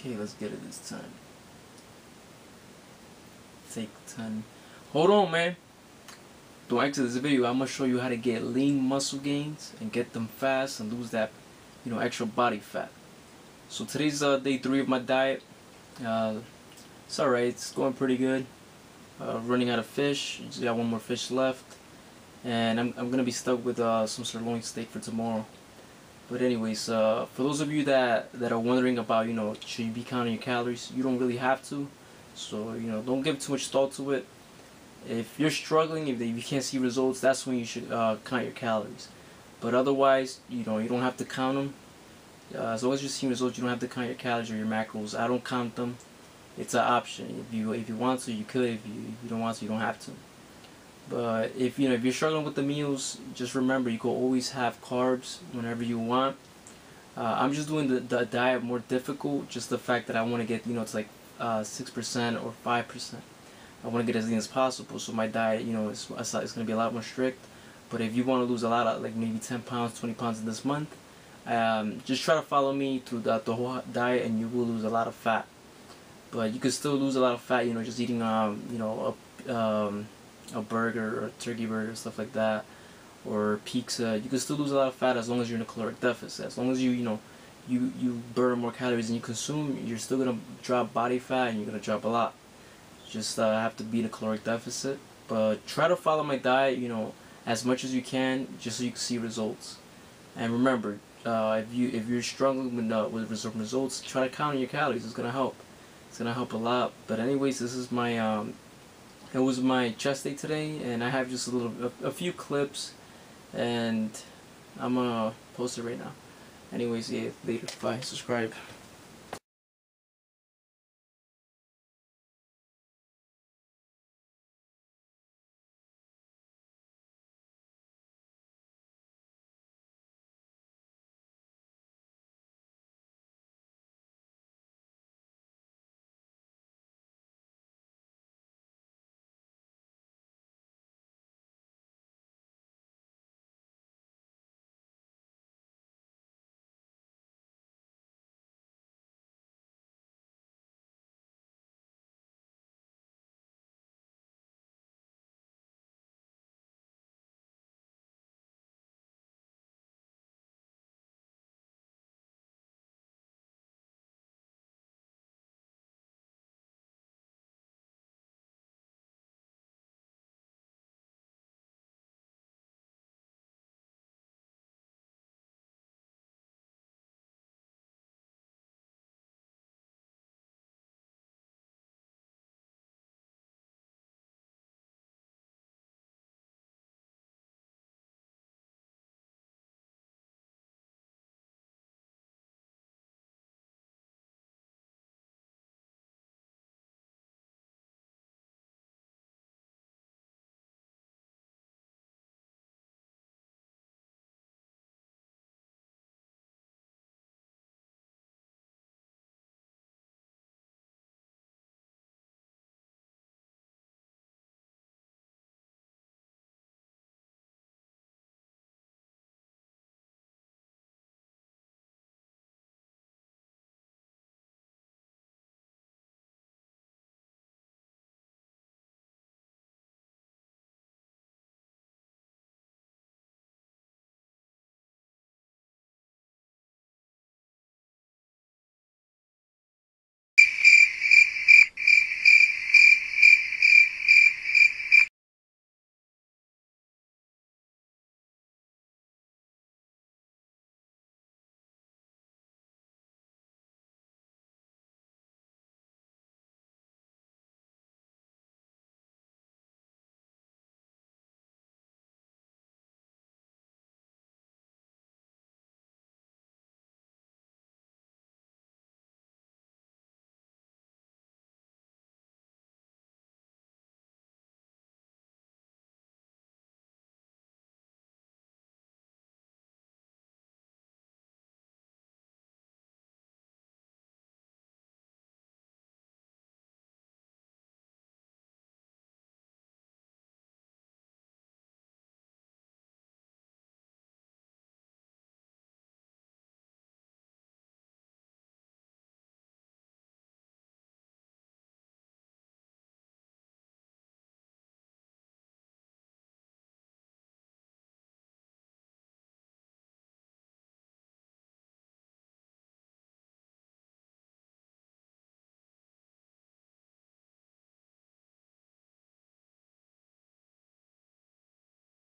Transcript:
Okay, let's get it this time. Take 10. Hold on, man. Don't exit this video. I'm gonna show you how to get lean muscle gains and get them fast and lose that, you know, extra body fat. So today's uh, day three of my diet. Uh, it's alright. It's going pretty good. Uh, running out of fish. Just got one more fish left, and I'm I'm gonna be stuck with uh, some sirloin steak for tomorrow. But anyways, uh, for those of you that that are wondering about, you know, should you be counting your calories? You don't really have to. So you know, don't give too much thought to it. If you're struggling, if you can't see results, that's when you should uh, count your calories. But otherwise, you know, you don't have to count them. Uh, as long as you're seeing results, you don't have to count your calories or your macros. I don't count them. It's an option. If you if you want to, you could. If you if you don't want to, you don't have to. But if you know if you're struggling with the meals, just remember you can always have carbs whenever you want. Uh, I'm just doing the, the diet more difficult. Just the fact that I want to get you know it's like uh, six percent or five percent. I want to get as lean as possible. So my diet, you know, is it's going to be a lot more strict. But if you want to lose a lot of like maybe 10 pounds, 20 pounds in this month, um, just try to follow me through the, the whole diet and you will lose a lot of fat. But you can still lose a lot of fat, you know, just eating um, you know, a, um, a burger or a turkey burger, stuff like that, or pizza. You can still lose a lot of fat as long as you're in a caloric deficit. As long as you, you know, you, you burn more calories than you consume, you're still going to drop body fat and you're going to drop a lot. Just uh, have to be in a caloric deficit. But try to follow my diet, you know, as much as you can, just so you can see results. And remember, uh, if you if you're struggling with uh, with results, try to count your calories. It's gonna help. It's gonna help a lot. But anyways, this is my um, it was my chest day today, and I have just a little a, a few clips, and I'm gonna post it right now. Anyways, yeah, later. Bye. Subscribe.